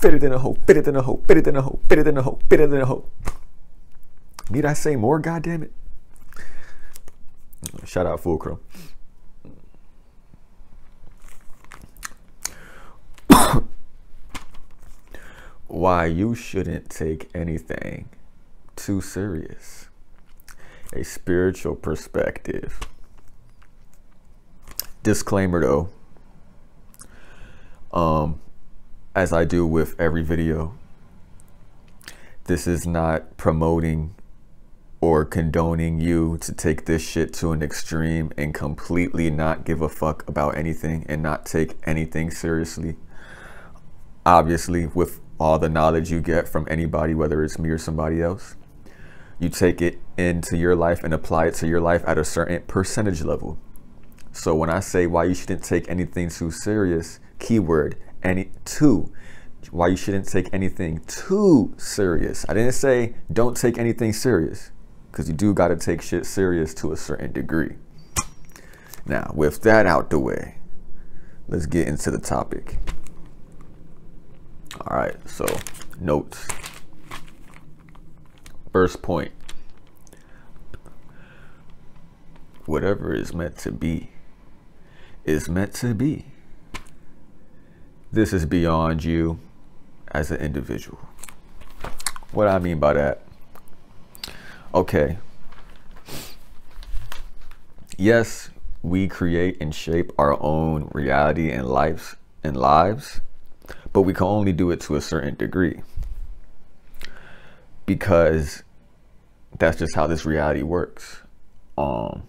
fitter than a hoe, fitter than a hoe, fitter than a hoe, fitter than a hoe, fitter than a hoe. Need I say more? God damn it! Shout out Fulcrum. Why you shouldn't take anything too serious. A spiritual perspective. Disclaimer though. Um, as I do with every video, this is not promoting or condoning you to take this shit to an extreme and completely not give a fuck about anything and not take anything seriously. Obviously, with all the knowledge you get from anybody, whether it's me or somebody else, you take it into your life and apply it to your life at a certain percentage level. So when I say why you shouldn't take anything too serious, keyword, any too, why you shouldn't take anything too serious. I didn't say don't take anything serious because you do got to take shit serious to a certain degree. Now, with that out the way, let's get into the topic. All right, so notes. First point whatever is meant to be is meant to be. This is beyond you as an individual. What I mean by that? Okay. Yes, we create and shape our own reality and lives and lives, but we can only do it to a certain degree. Because that's just how this reality works. Um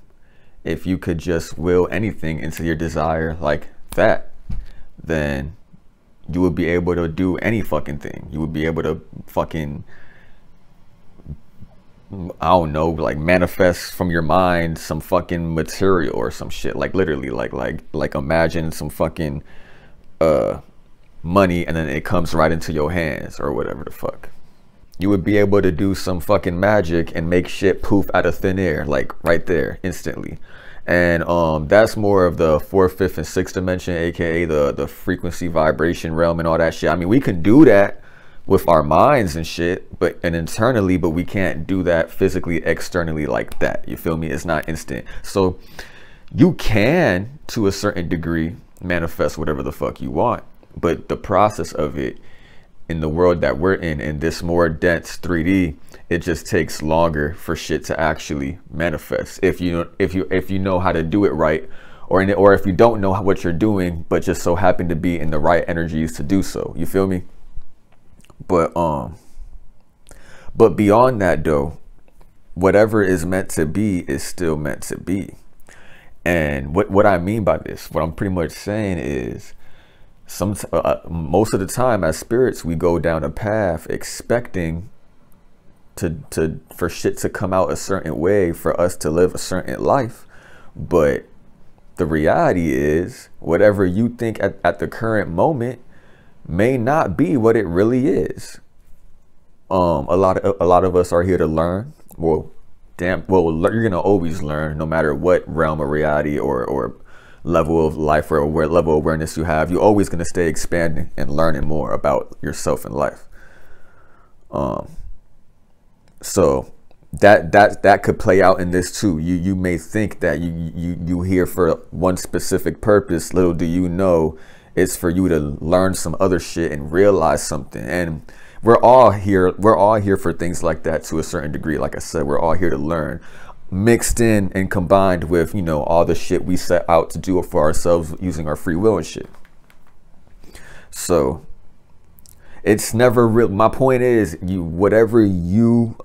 if you could just will anything into your desire like that, then you would be able to do any fucking thing. You would be able to fucking I don't know, like manifest from your mind some fucking material or some shit. Like literally, like like like imagine some fucking uh money and then it comes right into your hands or whatever the fuck. You would be able to do some fucking magic and make shit poof out of thin air, like right there, instantly. And um that's more of the fourth, fifth, and sixth dimension, aka the the frequency vibration realm and all that shit. I mean, we can do that with our minds and shit, but and internally, but we can't do that physically, externally like that. You feel me? It's not instant. So you can, to a certain degree, manifest whatever the fuck you want, but the process of it in the world that we're in, in this more dense 3D, it just takes longer for shit to actually manifest. If you if you if you know how to do it right, or in or if you don't know what you're doing, but just so happen to be in the right energies to do so. You feel me? But um but beyond that though, whatever is meant to be is still meant to be. And what what I mean by this, what I'm pretty much saying is some uh, uh, most of the time as spirits we go down a path expecting to to for shit to come out a certain way for us to live a certain life but the reality is whatever you think at, at the current moment may not be what it really is. Um, a lot of a lot of us are here to learn. Well, damn, well, you're gonna always learn, no matter what realm of reality or or level of life or where level of awareness you have. You're always gonna stay expanding and learning more about yourself and life. Um, so that that that could play out in this too. You you may think that you you you here for one specific purpose. Little do you know it's for you to learn some other shit and realize something. And we're all here. We're all here for things like that to a certain degree. Like I said, we're all here to learn mixed in and combined with, you know, all the shit we set out to do for ourselves using our free will and shit. So it's never real. My point is you, whatever you,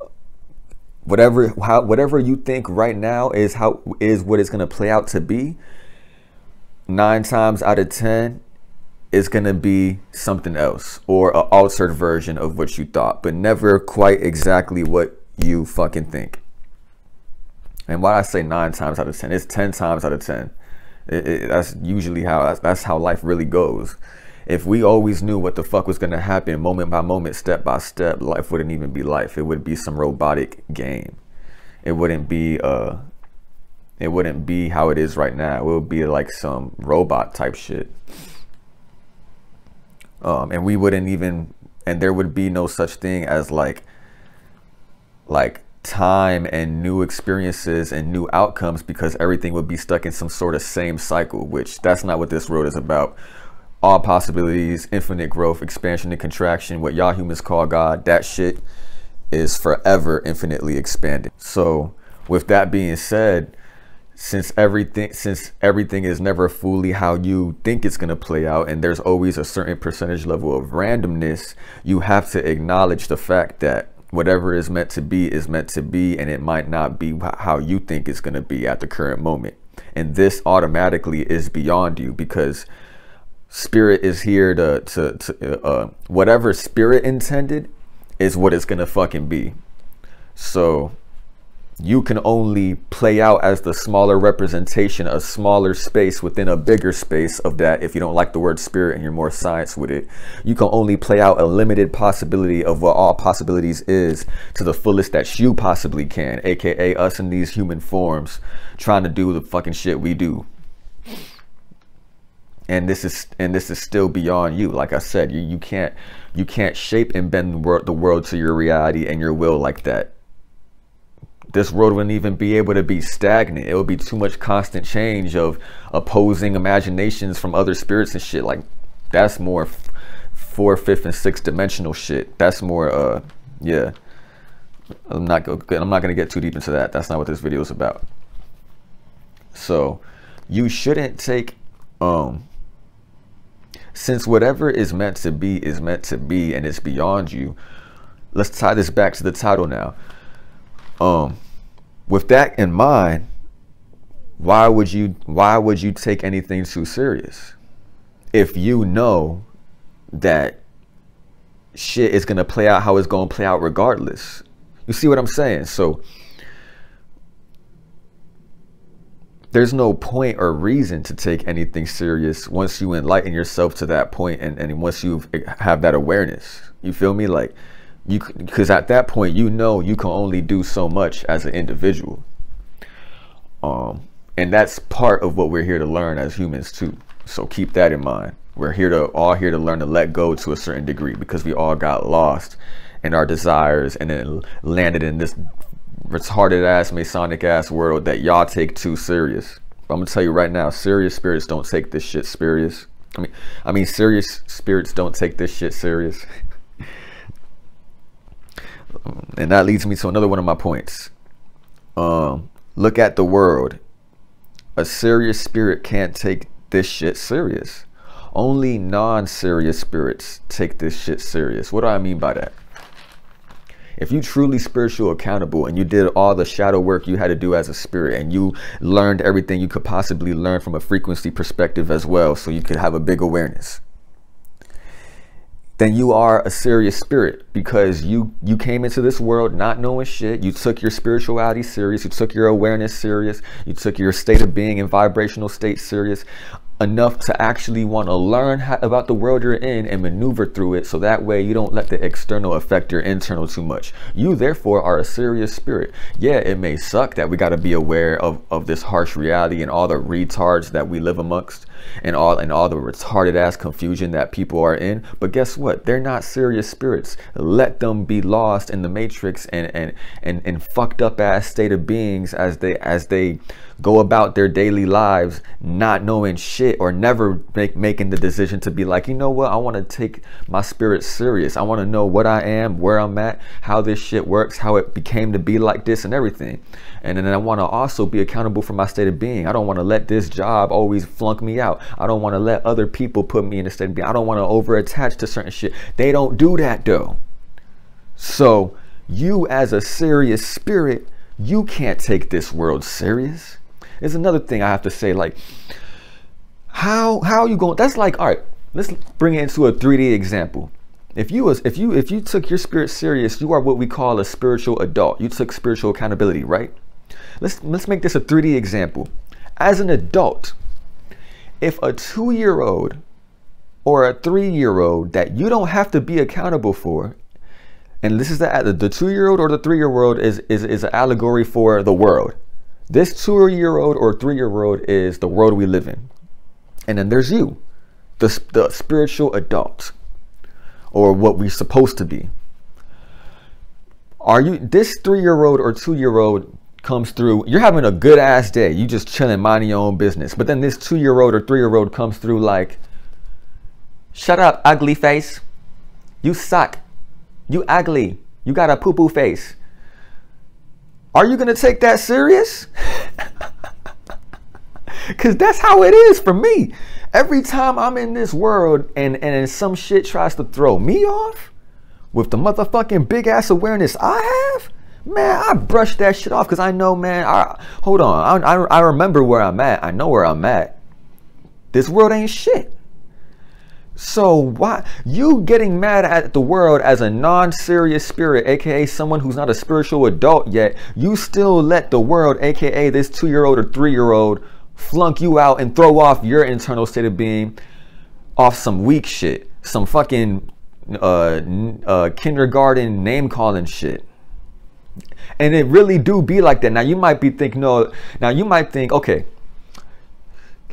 whatever, how, whatever you think right now is how is what it's going to play out to be nine times out of 10, is going to be something else or an altered version of what you thought, but never quite exactly what you fucking think. And why I say nine times out of 10, it's 10 times out of 10. It, it, that's usually how, that's how life really goes. If we always knew what the fuck was going to happen moment by moment, step by step, life wouldn't even be life. It would be some robotic game. It wouldn't be, uh, it wouldn't be how it is right now. It would be like some robot type shit. um, and we wouldn't even and there would be no such thing as like like time and new experiences and new outcomes because everything would be stuck in some sort of same cycle which that's not what this world is about all possibilities infinite growth expansion and contraction what y'all humans call god that shit is forever infinitely expanding. So with that being said since everything since everything is never fully how you think it's going to play out and there's always a certain percentage level of randomness you have to acknowledge the fact that whatever is meant to be is meant to be and it might not be how you think it's going to be at the current moment. And this automatically is beyond you because spirit is here to to, to uh, whatever spirit intended is what it's to fucking be so you can only play out as the smaller representation, a smaller space within a bigger space of that. If you don't like the word spirit and you're more science with it, you can only play out a limited possibility of what all possibilities is to the fullest that you possibly can, aka us in these human forms trying to do the fucking shit we do. And this is and this is still beyond you. Like I said, you, you can't you can't shape and bend the world, the world to your reality and your will like that this world wouldn't even be able to be stagnant. It would be too much constant change of opposing imaginations from other spirits and shit. Like that's more four, fifth, and sixth dimensional shit. That's more, uh, yeah. I'm not. I'm not gonna get too deep into that. That's not what this video is about. So, you shouldn't take, um, since whatever is meant to be is meant to be, and it's beyond you. Let's tie this back to the title now. Um, with that in mind, why would you why would you take anything too serious? If you know that shit is gonna play out how it's gonna play out regardless. You see what I'm saying? So there's no point or reason to take anything serious once you enlighten yourself to that point and, and once you have that awareness. You feel me? Like you because at that point you know you can only do so much as an individual um and that's part of what we're here to learn as humans too so keep that in mind we're here to all here to learn to let go to a certain degree because we all got lost in our desires and then landed in this retarded ass masonic ass world that y'all take too serious i'm gonna tell you right now serious spirits don't take this shit serious i mean i mean serious spirits don't take this shit serious and that leads me to another one of my points. Um, look at the world. A serious spirit can't take this shit serious. Only non-serious spirits take this shit serious. What do I mean by that? If you truly spiritual accountable and you did all the shadow work you had to do as a spirit and you learned everything you could possibly learn from a frequency perspective as well so you could have a big awareness then you are a serious spirit because you you came into this world not knowing shit. You took your spirituality serious. You took your awareness serious. You took your state of being and vibrational state serious enough to actually want to learn how, about the world you're in and maneuver through it so that way you don't let the external affect your internal too much. You therefore are a serious spirit. Yeah it may suck that we got to be aware of of this harsh reality and all the retards that we live amongst and all and all the retarded ass confusion that people are in but guess what? They're not serious spirits. Let them be lost in the matrix and and and, and fucked up ass state of beings as they as they go about their daily lives not knowing shit or never make making the decision to be like you know what? I want to take my spirit serious. I want to know what i am where i'm at how this shit works how it became to be like this and everything. And then i want to also be accountable for my state of being. I don't want to let this job always flunk me out. I don't want to let other people put me in a state of being. I don't want to over attach to certain shit. They don't do that though. So you as a serious spirit you can't take this world serious is another thing I have to say. Like, how how are you going? That's like, all right, let's bring it into a 3D example. If you was if you if you took your spirit serious, you are what we call a spiritual adult. You took spiritual accountability, right? Let's let's make this a 3D example. As an adult, if a two-year-old or a three-year-old that you don't have to be accountable for, and this is the the two-year-old or the three-year-old is is is an allegory for the world. This two year old or three year old is the world we live in. And then there's you, the, the spiritual adult. or what we're supposed to be. Are you this three year old or two year old comes through? You're having a good ass day. You just chilling, minding your own business. But then this two year old or three year old comes through like, shut up, ugly face. You suck. You ugly. You got a poo poo face. Are you gonna take that serious? Cause that's how it is for me. Every time I'm in this world and, and some shit tries to throw me off with the motherfucking big ass awareness I have, man, I brush that shit off because I know, man, I, hold on. I, I, I remember where I'm at. I know where I'm at. This world ain't shit. So why you getting mad at the world as a non-serious spirit, aka someone who's not a spiritual adult yet, you still let the world, aka this two-year-old or three-year-old, flunk you out and throw off your internal state of being off some weak shit, some fucking uh, uh, kindergarten name calling shit. And it really do be like that. Now you might be thinking, no, now you might think, okay,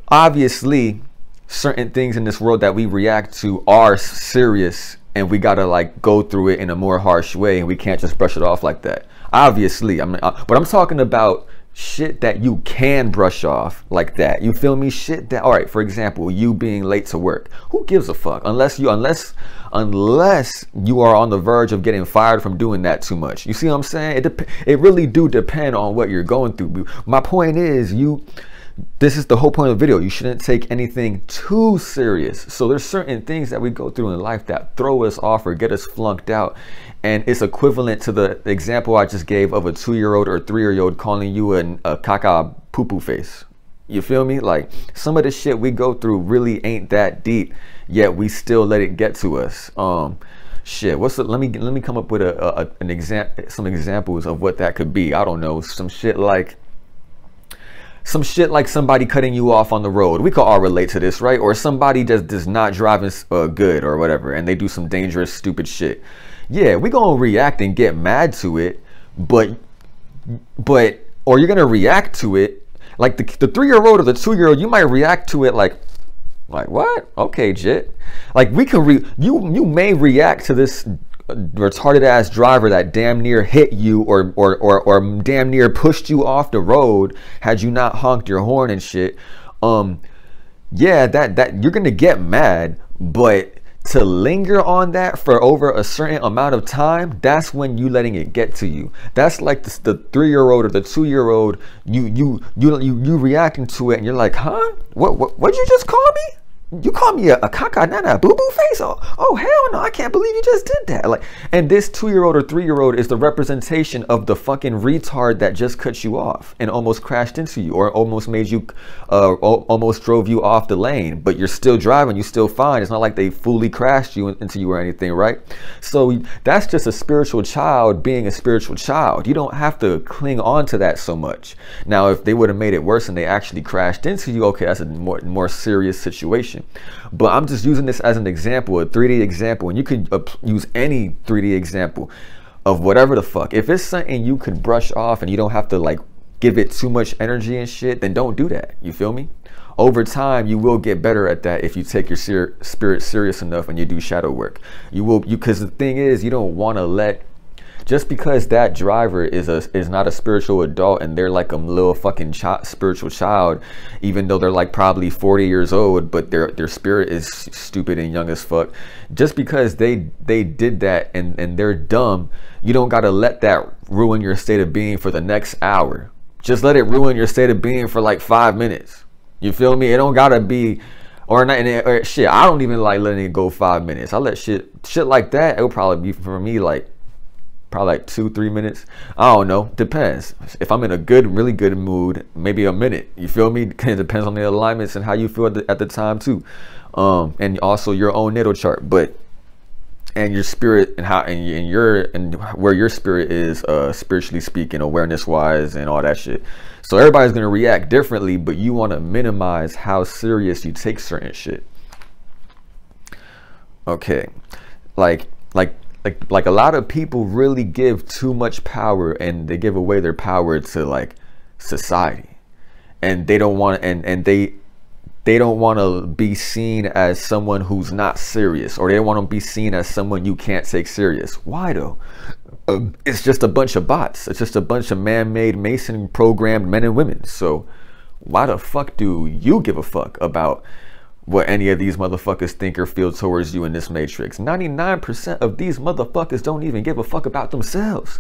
obviously certain things in this world that we react to are serious and we gotta like go through it in a more harsh way and we can't just brush it off like that. Obviously i mean uh, but i'm talking about shit that you can brush off like that. You feel me? Shit that all right for example you being late to work. Who gives a fuck? Unless you unless unless you are on the verge of getting fired from doing that too much. You see what i'm saying? It, dep- it really do depend on what you're going through. My point is you this is the whole point of the video. You shouldn't take anything too serious. So there's certain things that we go through in life that throw us off or get us flunked out. And it's equivalent to the example I just gave of a two-year-old or three-year-old calling you an, a caca poo-poo face. You feel me? Like some of the shit we go through really ain't that deep, yet we still let it get to us. Um, shit. What's the, let me let me come up with a, a an example, some examples of what that could be. I don't know, some shit like some shit like somebody cutting you off on the road. We could all relate to this, right? Or somebody just does not driving uh, good or whatever, and they do some dangerous, stupid shit. Yeah, we gonna react and get mad to it, but but or you're gonna react to it like the, the three year old or the two year old. You might react to it like like what? Okay, jit. Like we can re you you may react to this retarded ass driver that damn near hit you or, or or or damn near pushed you off the road had you not honked your horn and shit um yeah that that you're gonna get mad but to linger on that for over a certain amount of time that's when you letting it get to you. That's like the, the three-year-old or the two-year-old you you you you you reacting to it and you're like huh? What what what'd you just call me you call me a, a caca nana boo boo face? Oh, oh hell no! I can't believe you just did that. Like, and this two year old or three year old is the representation of the fucking retard that just cut you off and almost crashed into you or almost made you, uh, almost drove you off the lane. But you're still driving. You still fine. It's not like they fully crashed you into you or anything, right? So that's just a spiritual child being a spiritual child. You don't have to cling on to that so much. Now, if they would have made it worse and they actually crashed into you, okay, that's a more more serious situation. But I'm just using this as an example, a 3D example, and you can uh, use any 3D example of whatever the fuck. If it's something you can brush off and you don't have to like give it too much energy and shit, then don't do that. You feel me? Over time, you will get better at that if you take your ser spirit serious enough and you do shadow work. You will, you because the thing is, you don't want to let just because that driver is a is not a spiritual adult and they're like a little fucking spiritual child even though they're like probably 40 years old but their their spirit is stupid and young as fuck. Just because they they did that and and they're dumb you don't got to let that ruin your state of being for the next hour. Just let it ruin your state of being for like 5 minutes. You feel me? It don't got to be or not or shit i don't even like letting it go 5 minutes. I let shit shit like that it'll probably be for me like probably like two, three minutes. I don't know. Depends. If I'm in a good, really good mood, maybe a minute. You feel me? It depends on the alignments and how you feel at the, at the time too, um, and also your own natal chart. But and your spirit and how and, and your and where your spirit is, uh, spiritually speaking, awareness wise, and all that shit. So everybody's gonna react differently, but you want to minimize how serious you take certain shit. Okay, like like like like a lot of people really give too much power and they give away their power to like society and they don't want and and they they don't want to be seen as someone who's not serious or they want to be seen as someone you can't take serious. Why though? Um, it's just a bunch of bots. It's just a bunch of man-made Mason programmed men and women. So why the fuck do you give a fuck about what any of these motherfuckers think or feel towards you in this matrix? 99% of these motherfuckers don't even give a fuck about themselves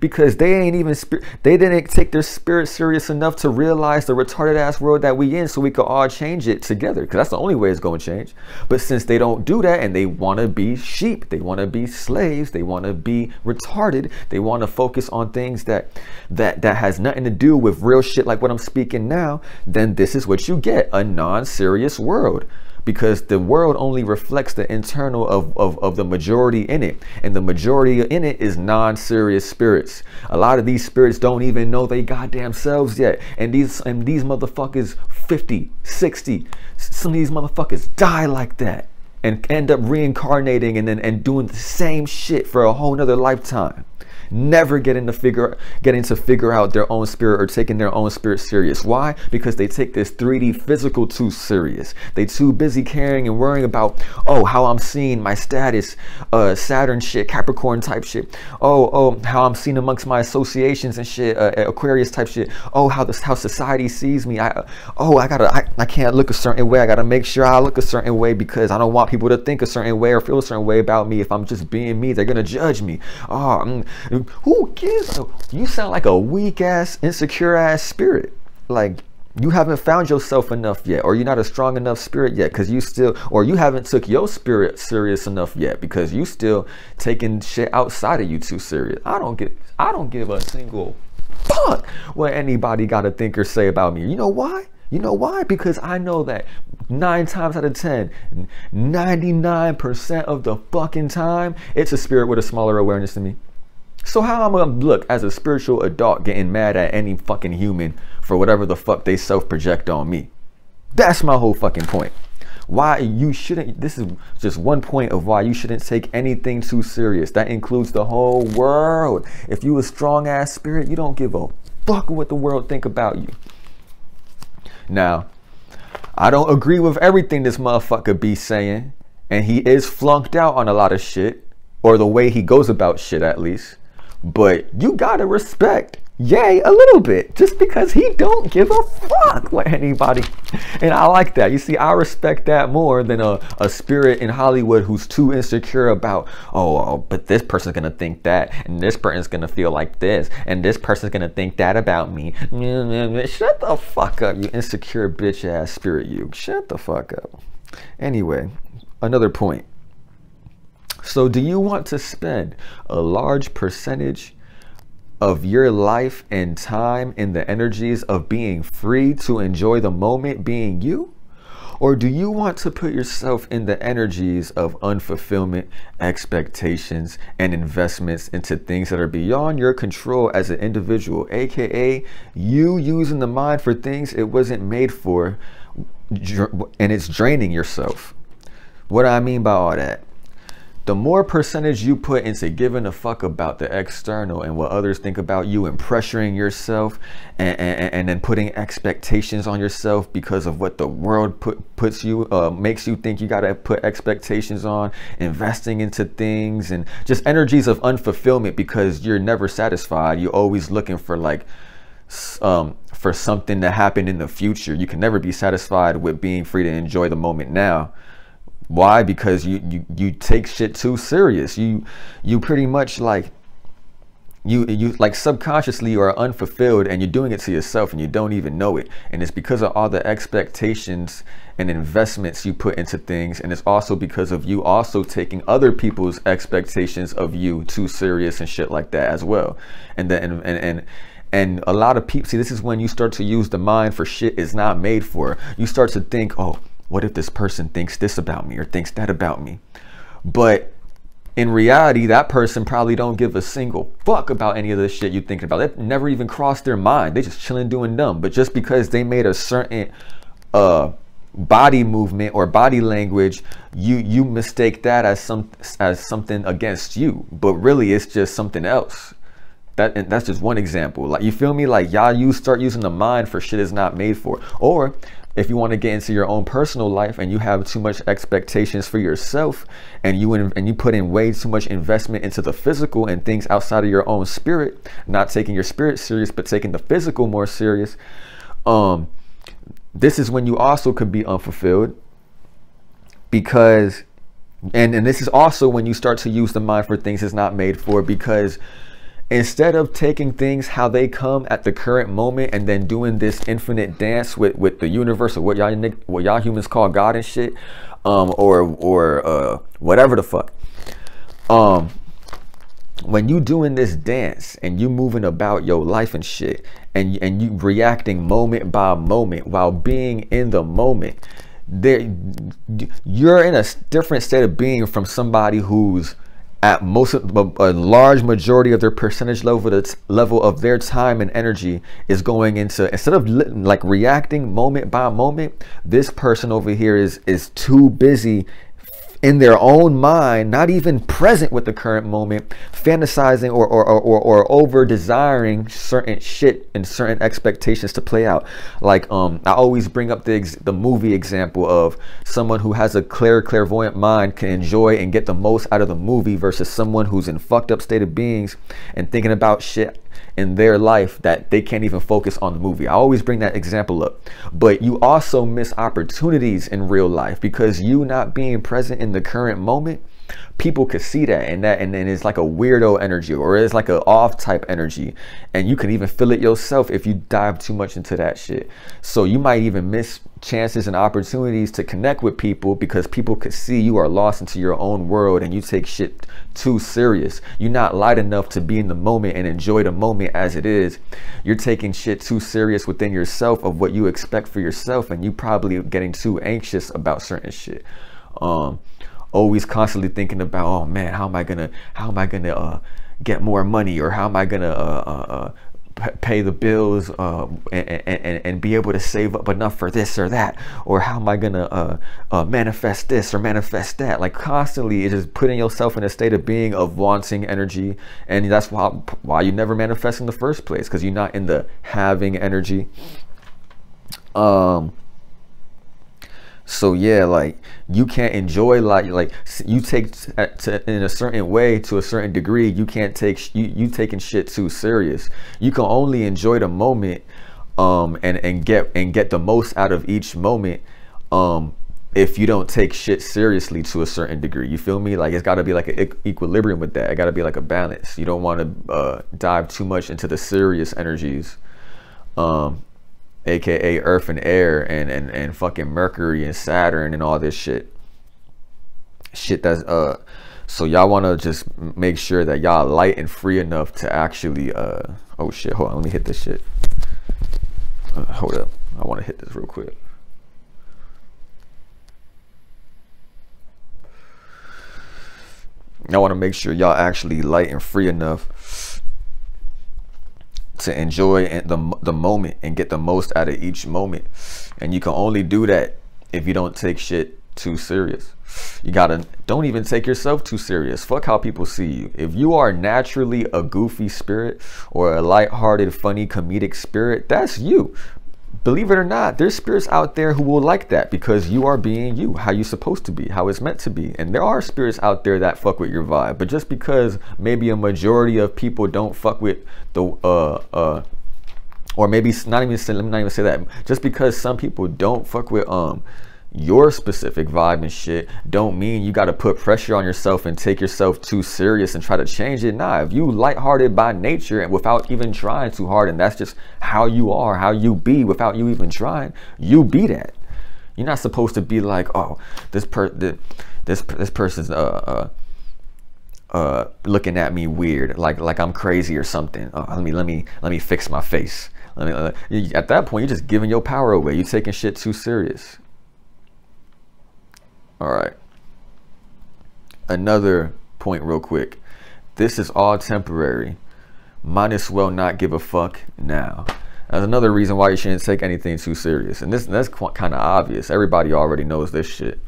because they ain't even they didn't take their spirit serious enough to realize the retarded ass world that we in so we could all change it together because that's the only way it's going to change. But since they don't do that and they want to be sheep they want to be slaves they want to be retarded they want to focus on things that that that has nothing to do with real shit like what i'm speaking now then this is what you get a non-serious world because the world only reflects the internal of, of, of the majority in it. And the majority in it is non-serious spirits. A lot of these spirits don't even know they goddamn selves yet. And these and these motherfuckers 50, 60, some of these motherfuckers die like that and end up reincarnating and then and doing the same shit for a whole nother lifetime never getting to figure getting to figure out their own spirit or taking their own spirit serious. Why? Because they take this 3D physical too serious. They too busy caring and worrying about, oh, how I'm seeing my status, uh, Saturn shit, Capricorn type shit. Oh, oh, how I'm seen amongst my associations and shit, uh, Aquarius type shit. Oh, how this how society sees me. I, oh, I gotta, I, I can't look a certain way. I gotta make sure I look a certain way because I don't want people to think a certain way or feel a certain way about me. If I'm just being me, they're gonna judge me. Oh, mm, who gives you sound like a weak ass, insecure ass spirit. Like you haven't found yourself enough yet or you're not a strong enough spirit yet because you still or you haven't took your spirit serious enough yet because you still taking shit outside of you too serious. I don't get i don't give a single fuck what anybody got to think or say about me. You know why? You know why? Because i know that nine times out of ten 99% of the fucking time it's a spirit with a smaller awareness than me so how am I gonna look as a spiritual adult getting mad at any fucking human for whatever the fuck they self-project on me? That's my whole fucking point. Why you shouldn't, this is just one point of why you shouldn't take anything too serious. That includes the whole world. If you a strong ass spirit, you don't give a fuck what the world think about you. Now, I don't agree with everything this motherfucker be saying. And he is flunked out on a lot of shit. Or the way he goes about shit at least but you gotta respect Yay a little bit just because he don't give a fuck what anybody and I like that. You see I respect that more than a, a spirit in Hollywood who's too insecure about oh, oh but this person's gonna think that and this person's gonna feel like this and this person's gonna think that about me. Shut the fuck up you insecure bitch ass spirit you. Shut the fuck up. Anyway another point so, do you want to spend a large percentage of your life and time in the energies of being free to enjoy the moment being you? Or do you want to put yourself in the energies of unfulfillment, expectations, and investments into things that are beyond your control as an individual, aka you using the mind for things it wasn't made for and it's draining yourself? What do I mean by all that? The more percentage you put into giving a fuck about the external and what others think about you and pressuring yourself and, and, and then putting expectations on yourself because of what the world put, puts you uh, makes you think you got to put expectations on investing into things and just energies of unfulfillment because you're never satisfied. You're always looking for like um, for something to happen in the future. You can never be satisfied with being free to enjoy the moment now why? Because you you you take shit too serious. You you pretty much like you you like subconsciously are unfulfilled and you're doing it to yourself and you don't even know it and it's because of all the expectations and investments you put into things and it's also because of you also taking other people's expectations of you too serious and shit like that as well and then and and, and and a lot of people see this is when you start to use the mind for shit is not made for you start to think oh what if this person thinks this about me or thinks that about me? But in reality, that person probably don't give a single fuck about any of the shit you're thinking about. It never even crossed their mind. They just chilling doing dumb. But just because they made a certain uh body movement or body language, you you mistake that as some as something against you. But really it's just something else. That and that's just one example. Like you feel me? Like y'all you start using the mind for shit is not made for. Or if you want to get into your own personal life and you have too much expectations for yourself and you in, and you put in way too much investment into the physical and things outside of your own spirit not taking your spirit serious but taking the physical more serious um this is when you also could be unfulfilled because and and this is also when you start to use the mind for things it's not made for because instead of taking things how they come at the current moment and then doing this infinite dance with with the universe or what y'all what y'all humans call God and shit, um, or or uh, whatever the fuck, um, when you doing this dance and you moving about your life and shit, and and you reacting moment by moment while being in the moment, there you're in a different state of being from somebody who's at most a large majority of their percentage level the level of their time and energy is going into instead of like reacting moment by moment this person over here is is too busy in their own mind, not even present with the current moment, fantasizing or or, or, or over desiring certain shit and certain expectations to play out. Like um, I always bring up the the movie example of someone who has a clear clairvoyant mind can enjoy and get the most out of the movie versus someone who's in fucked up state of beings and thinking about shit in their life that they can't even focus on the movie. I always bring that example up. But you also miss opportunities in real life because you not being present in the current moment people could see that and that and then it's like a weirdo energy or it's like an off type energy. And you can even feel it yourself if you dive too much into that shit. So you might even miss chances and opportunities to connect with people because people could see you are lost into your own world and you take shit too serious. You're not light enough to be in the moment and enjoy the moment as it is. You're taking shit too serious within yourself of what you expect for yourself and you probably getting too anxious about certain shit. Um always constantly thinking about, oh man, how am I gonna, how am I gonna uh, get more money, or how am I gonna uh, uh, uh pay the bills uh, and, and, and be able to save up enough for this or that? Or how am i gonna uh, uh, manifest this or manifest that? Like constantly it is putting yourself in a state of being of wanting energy. And that's why why you never manifest in the first place because you're not in the having energy. Um so yeah like you can't enjoy like like you take to, in a certain way to a certain degree you can't take you you taking shit too serious. You can only enjoy the moment um and and get and get the most out of each moment um if you don't take shit seriously to a certain degree. You feel me? Like it's got to be like an equilibrium with that. It got to be like a balance. You don't want to uh, dive too much into the serious energies um aka Earth and Air and and and fucking Mercury and Saturn and all this shit. Shit that's uh so y'all want to just make sure that y'all light and free enough to actually uh oh shit, hold on, let me hit this shit. Uh, hold up. I want to hit this real quick. I want to make sure y'all actually light and free enough to enjoy the, the moment and get the most out of each moment. And you can only do that if you don't take shit too serious. You gotta, don't even take yourself too serious. Fuck how people see you. If you are naturally a goofy spirit or a light-hearted, funny, comedic spirit, that's you believe it or not, there's spirits out there who will like that because you are being you, how you're supposed to be, how it's meant to be. And there are spirits out there that fuck with your vibe. But just because maybe a majority of people don't fuck with the uh uh or maybe not even say, let me not even say that. Just because some people don't fuck with um your specific vibe and shit don't mean you got to put pressure on yourself and take yourself too serious and try to change it. Nah, if you lighthearted by nature and without even trying too hard, and that's just how you are, how you be without you even trying, you be that. You're not supposed to be like, oh, this per this this, person's uh uh uh looking at me weird, like like I'm crazy or something. Oh, let me let me let me fix my face. Let me, uh, at that point, you're just giving your power away. You're taking shit too serious. All right. Another point, real quick. This is all temporary. Might as well not give a fuck now. That's another reason why you shouldn't take anything too serious. And this that's kind of obvious. Everybody already knows this shit.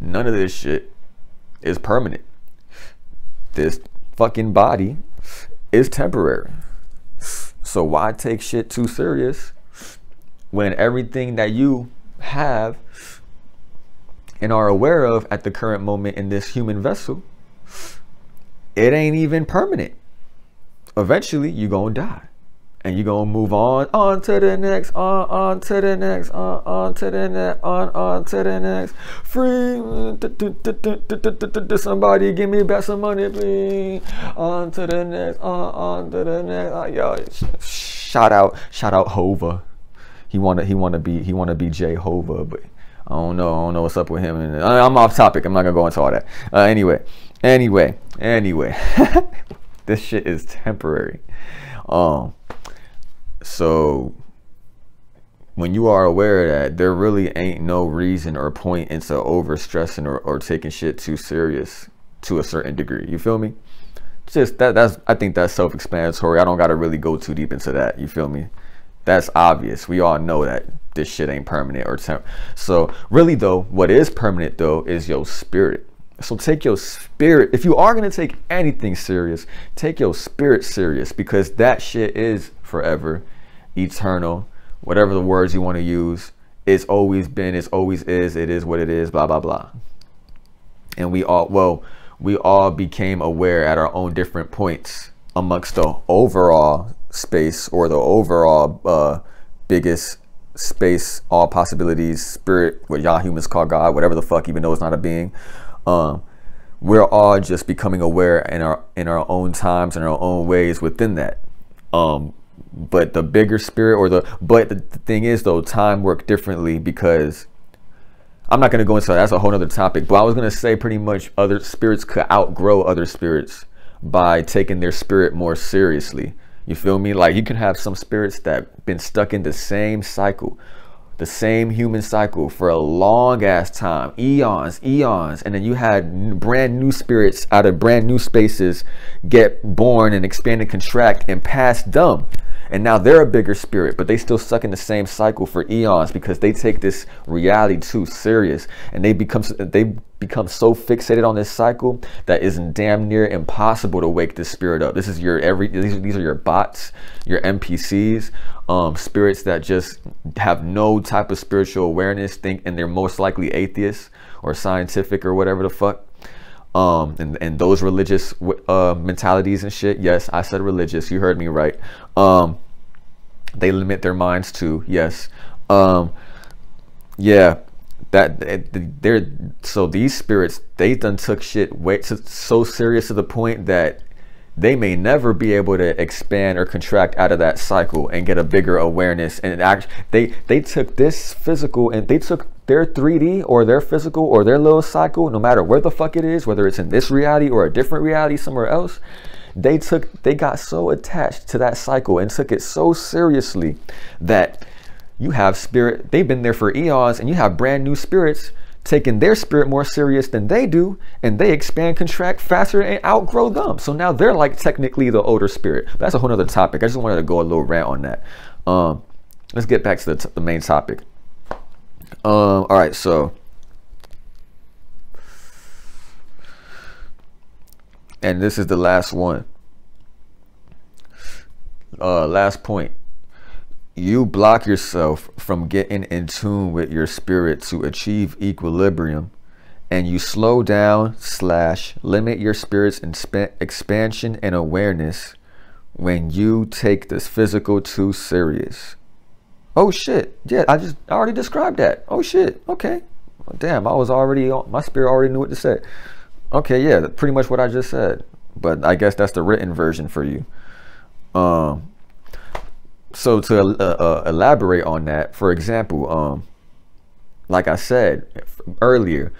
None of this shit is permanent. This fucking body is temporary. So why take shit too serious when everything that you have and are aware of at the current moment in this human vessel, it ain't even permanent. Eventually, you gonna die. And you're gonna move on on to the next on on to the next on on to the next on on to the next. Free somebody give me back some money please. On to the next on on to the next. Ah, yo shout out shout out hova he wanna he wanna be he wanna be jehovah but I don't know. I don't know what's up with him. And I'm off topic. I'm not gonna go into all that. Uh, anyway, anyway, anyway, this shit is temporary. Um, so when you are aware that there really ain't no reason or point into over stressing or, or taking shit too serious to a certain degree. You feel me? Just that that's I think that's self-explanatory. I don't gotta really go too deep into that. You feel me? That's obvious. We all know that this shit ain't permanent or temp. So really though, what is permanent though is your spirit. So take your spirit. If you are gonna take anything serious, take your spirit serious because that shit is forever eternal, whatever the words you want to use. It's always been, it's always is, it is what it is, blah, blah, blah. And we all, well, we all became aware at our own different points amongst the overall space or the overall uh, biggest space, all possibilities, spirit, what y'all humans call God, whatever the fuck, even though it's not a being. Um, we're all just becoming aware in our in our own times and our own ways within that. Um, but the bigger spirit or the but the, the thing is though time worked differently because i'm not going to go into that that's a whole other topic but i was going to say pretty much other spirits could outgrow other spirits by taking their spirit more seriously you feel me? Like you can have some spirits that been stuck in the same cycle the same human cycle for a long ass time eons eons and then you had brand new spirits out of brand new spaces get born and expand and contract and pass dumb. And now they're a bigger spirit but they still suck in the same cycle for eons because they take this reality too serious and they become they become so fixated on this cycle that is damn near impossible to wake this spirit up this is your every these are, these are your bots your npcs um, spirits that just have no type of spiritual awareness think and they're most likely atheists or scientific or whatever the fuck um, and, and those religious uh, mentalities and shit. Yes, I said religious. You heard me right. Um, they limit their minds to yes. Um, yeah, that eh, they're so these spirits they done took shit way to, so serious to the point that they may never be able to expand or contract out of that cycle and get a bigger awareness. And act they they took this physical and they took their 3D or their physical or their little cycle, no matter where the fuck it is, whether it's in this reality or a different reality somewhere else, they took they got so attached to that cycle and took it so seriously that you have spirit, they've been there for eons, and you have brand new spirits taking their spirit more serious than they do, and they expand, contract faster, and outgrow them. So now they're like technically the older spirit. But that's a whole other topic. I just wanted to go a little rant on that. Um, let's get back to the, the main topic. Um, all right, so and this is the last one. Uh, last point. You block yourself from getting in tune with your spirit to achieve equilibrium, and you slow down slash limit your spirit's expansion and awareness when you take this physical too serious. Oh shit. Yeah, I just I already described that. Oh shit. Okay. Damn, I was already my spirit already knew what to say. Okay, yeah, pretty much what I just said. But I guess that's the written version for you. Um so to uh, uh, elaborate on that, for example, um like I said earlier,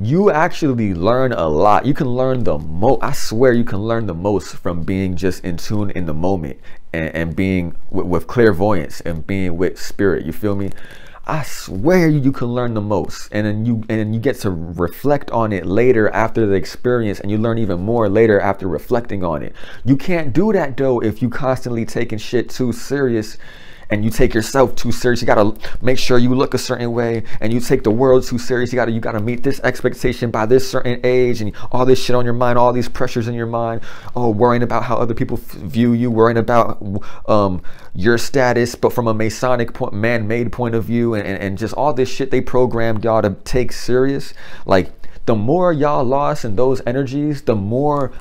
you actually learn a lot. You can learn the most. I swear you can learn the most from being just in tune in the moment and, and being with, with clairvoyance and being with spirit. You feel me? I swear you can learn the most, and then you and then you get to reflect on it later after the experience, and you learn even more later after reflecting on it. You can't do that though if you constantly taking shit too serious and you take yourself too serious. You gotta make sure you look a certain way, and you take the world too serious. You gotta you gotta meet this expectation by this certain age, and all this shit on your mind, all these pressures in your mind. Oh, worrying about how other people view you, worrying about um, your status, but from a Masonic point, man-made point of view, and, and, and just all this shit they programmed y'all to take serious. Like the more y'all lost in those energies, the more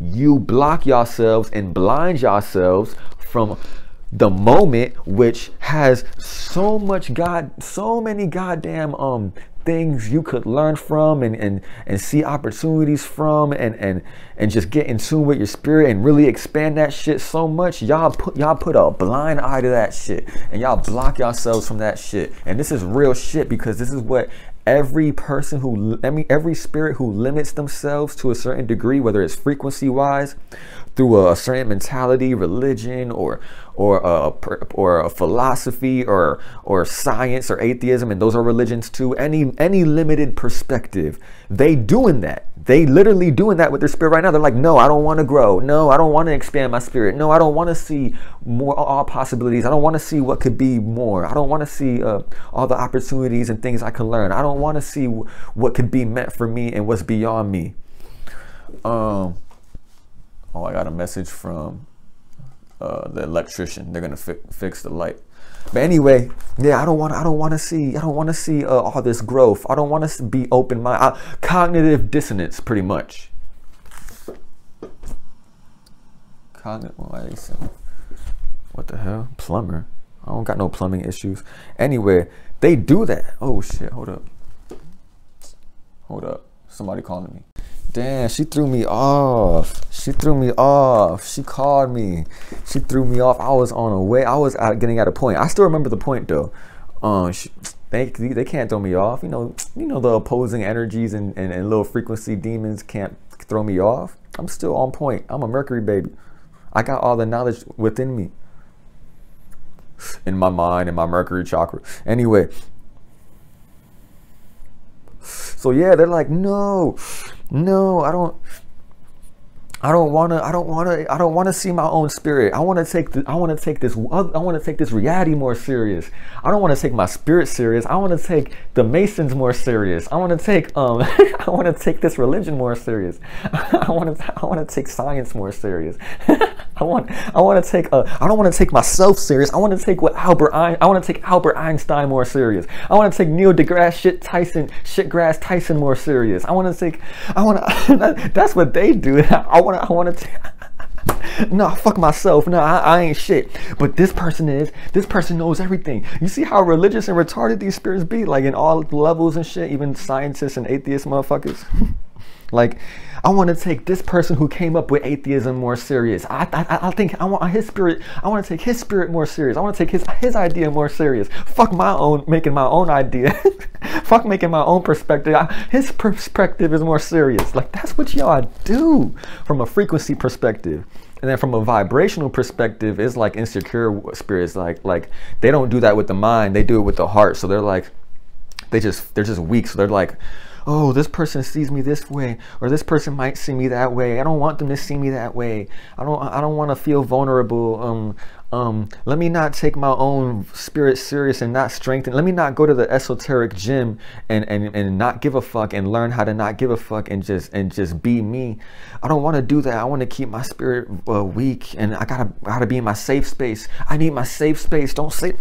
you block yourselves and blind yourselves from the moment which has so much god so many goddamn um things you could learn from and and and see opportunities from and and and just get in tune with your spirit and really expand that shit so much y'all put y'all put a blind eye to that shit and y'all block yourselves from that shit. And this is real shit because this is what every person who I mean every spirit who limits themselves to a certain degree whether it's frequency wise through a, a certain mentality religion or or a or a philosophy or or science or atheism and those are religions too any any limited perspective they doing that. They literally doing that with their spirit right now. They're like no i don't want to grow. No i don't want to expand my spirit. No i don't want to see more all possibilities. I don't want to see what could be more. I don't want to see uh, all the opportunities and things i can learn. I don't want to see what could be meant for me and what's beyond me. Um oh i got a message from uh, the electrician. They're gonna fi fix the light. But anyway, yeah, I don't want. I don't want to see. I don't want to see uh, all this growth. I don't want to be open mind. cognitive dissonance, pretty much. Cognitive. What the hell? Plumber. I don't got no plumbing issues. Anyway, they do that. Oh shit! Hold up. Hold up. Somebody calling me. Damn, she threw me off. She threw me off. She called me. She threw me off. I was on a way. I was out, getting at a point. I still remember the point though. Um, she, they they can't throw me off. You know, you know the opposing energies and, and, and little frequency demons can't throw me off. I'm still on point. I'm a Mercury baby. I got all the knowledge within me, in my mind, in my Mercury chakra. Anyway, so yeah, they're like, no, no, I don't. I don't want to. I don't want to. I don't want to see my own spirit. I want to take. The, I want to take this. I want to take this reality more serious. I don't want to take my spirit serious. I want to take the Masons more serious. I want to take. Um. I want to take this religion more serious. I want to. I want to take science more serious. I want. I want to take. Uh, I don't want to take myself serious. I want to take what Albert. I, want to take Albert Einstein more serious. I want to take Neil deGrasse shit Tyson shit grass Tyson more serious. I want to take. I want to. That's what they do. I want want to, I want to. no, fuck myself. No, I, I, ain't shit. But this person is. This person knows everything. You see how religious and retarded these spirits be, like in all levels and shit. Even scientists and atheist motherfuckers. like, I want to take this person who came up with atheism more serious. I, I, I think I want his spirit. I want to take his spirit more serious. I want to take his his idea more serious. Fuck my own making my own idea. Fuck making my own perspective. I, his perspective is more serious. Like that's what y'all do from a frequency perspective. And then from a vibrational perspective, it's like insecure spirits. Like like they don't do that with the mind. They do it with the heart. So they're like, they just they're just weak. So they're like oh, this person sees me this way, or this person might see me that way. I don't want them to see me that way. I don't I don't want to feel vulnerable. Um, um, let me not take my own spirit serious and not strengthen. Let me not go to the esoteric gym and, and, and not give a fuck and learn how to not give a fuck and just and just be me. I don't want to do that. I want to keep my spirit uh, weak and I gotta gotta be in my safe space. I need my safe space. Don't say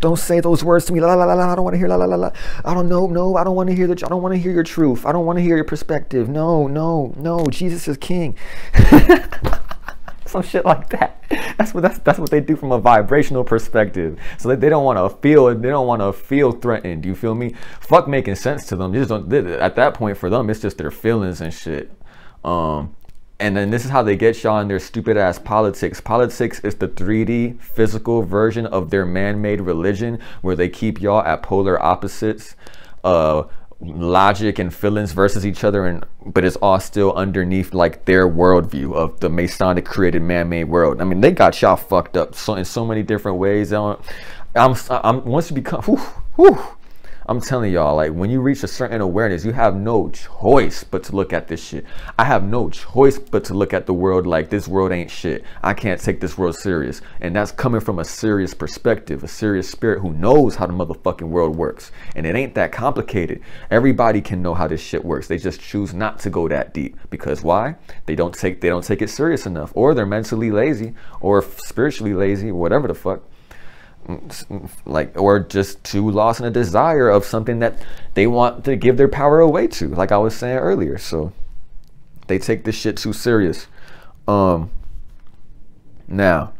don't say those words to me. La la la la. I don't want to hear la la la la. I don't know. No, I don't want to hear the. I don't want to hear your truth. I don't want to hear your perspective. No, no, no. Jesus is king. some shit like that. That's what that's that's what they do from a vibrational perspective. So they, they don't want to feel they don't want to feel threatened. You feel me? Fuck making sense to them. just don't. At that point, for them, it's just their feelings and shit. Um, and then this is how they get y'all in their stupid ass politics. Politics is the 3D physical version of their man-made religion, where they keep y'all at polar opposites. Uh, logic and feelings versus each other and but it's all still underneath like their worldview of the masonic created man-made world. I mean they got y'all fucked up so in so many different ways. I'm i'm, once you become whew, whew, I'm telling y'all, like when you reach a certain awareness, you have no choice but to look at this shit. I have no choice but to look at the world like this world ain't shit. I can't take this world serious. And that's coming from a serious perspective, a serious spirit who knows how the motherfucking world works. And it ain't that complicated. Everybody can know how this shit works. They just choose not to go that deep. Because why? They don't take they don't take it serious enough. Or they're mentally lazy or spiritually lazy, whatever the fuck like or just too lost in a desire of something that they want to give their power away to like i was saying earlier. So they take this shit too serious. Um now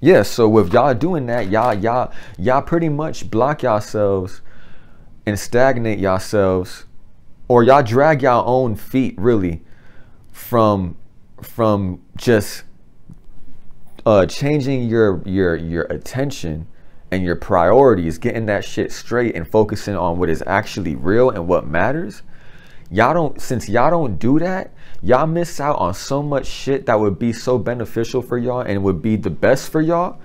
yeah so with y'all doing that y'all y'all y'all pretty much block yourselves and stagnate yourselves or y'all drag y'all own feet really from from just uh, changing your your your attention and your priorities, getting that shit straight and focusing on what is actually real and what matters. Y'all don't since y'all don't do that, y'all miss out on so much shit that would be so beneficial for y'all and would be the best for y'all.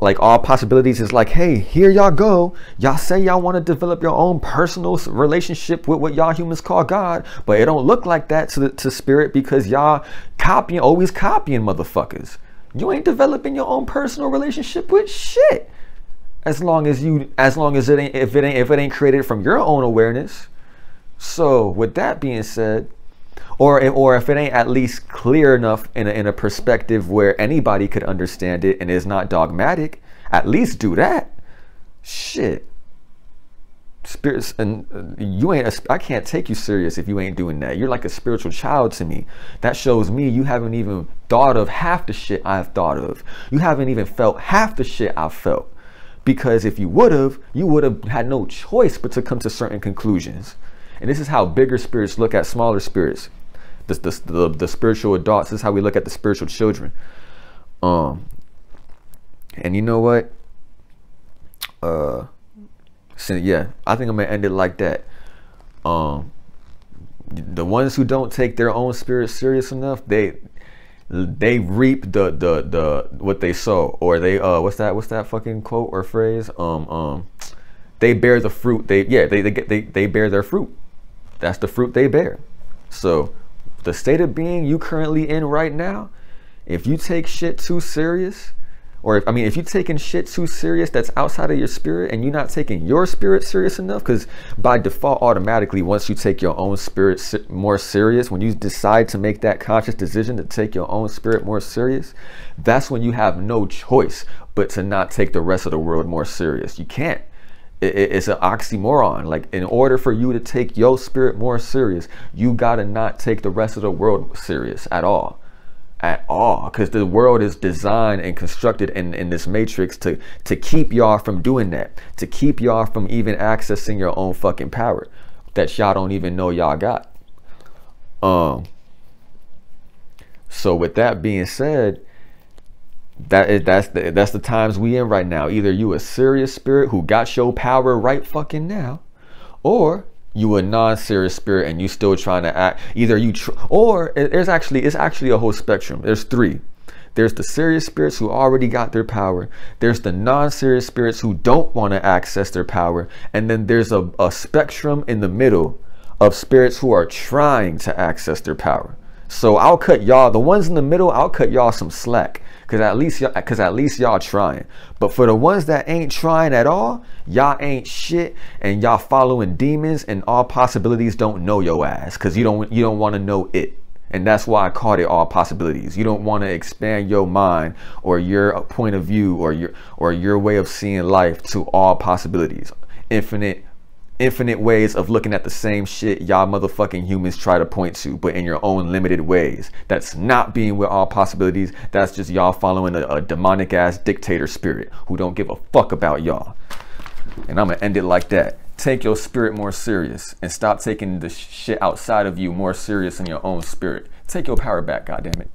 Like all possibilities is like, hey, here y'all go. Y'all say y'all want to develop your own personal relationship with what y'all humans call God, but it don't look like that to the to spirit because y'all copying, always copying motherfuckers you ain't developing your own personal relationship with shit. As long as you, as long as it ain't, if it ain't, if it ain't created from your own awareness. So with that being said, or or if it ain't at least clear enough in a, in a perspective where anybody could understand it and is not dogmatic, at least do that. Shit spirits and uh, you ain't a, I can't take you serious if you ain't doing that. You're like a spiritual child to me. That shows me you haven't even thought of half the shit I've thought of. You haven't even felt half the shit I've felt. Because if you would have, you would have had no choice but to come to certain conclusions. And this is how bigger spirits look at smaller spirits. The, the, the, the spiritual adults. This is how we look at the spiritual children. Um, and you know what? Uh, yeah, I think I'm gonna end it like that. Um, the ones who don't take their own spirit serious enough, they they reap the the the what they sow, or they uh what's that what's that fucking quote or phrase? Um um, they bear the fruit. They yeah they they get they they bear their fruit. That's the fruit they bear. So the state of being you currently in right now, if you take shit too serious or if, I mean, if you're taking shit too serious that's outside of your spirit and you're not taking your spirit serious enough, because by default, automatically, once you take your own spirit more serious, when you decide to make that conscious decision to take your own spirit more serious, that's when you have no choice but to not take the rest of the world more serious. You can't it's an oxymoron. Like, in order for you to take your spirit more serious, you gotta not take the rest of the world serious at all at all because the world is designed and constructed in, in this matrix to to keep y'all from doing that to keep y'all from even accessing your own fucking power that y'all don't even know y'all got. Um so with that being said that is that's the that's the times we in right now. Either you a serious spirit who got your power right fucking now or you a non-serious spirit and you still trying to act either you or there's actually it's actually a whole spectrum. There's three. There's the serious spirits who already got their power. There's the non-serious spirits who don't want to access their power. And then there's a, a spectrum in the middle of spirits who are trying to access their power. So i'll cut y'all the ones in the middle i'll cut y'all some slack Cause at least y'all, cause at least y'all trying. But for the ones that ain't trying at all, y'all ain't shit, and y'all following demons, and all possibilities don't know your ass, cause you don't you don't want to know it. And that's why I called it all possibilities. You don't want to expand your mind or your uh, point of view or your or your way of seeing life to all possibilities, infinite infinite ways of looking at the same shit y'all motherfucking humans try to point to, but in your own limited ways. That's not being with all possibilities. That's just y'all following a, a demonic ass dictator spirit who don't give a fuck about y'all. And I'm gonna end it like that. Take your spirit more serious and stop taking the shit outside of you more serious in your own spirit. Take your power back, goddammit.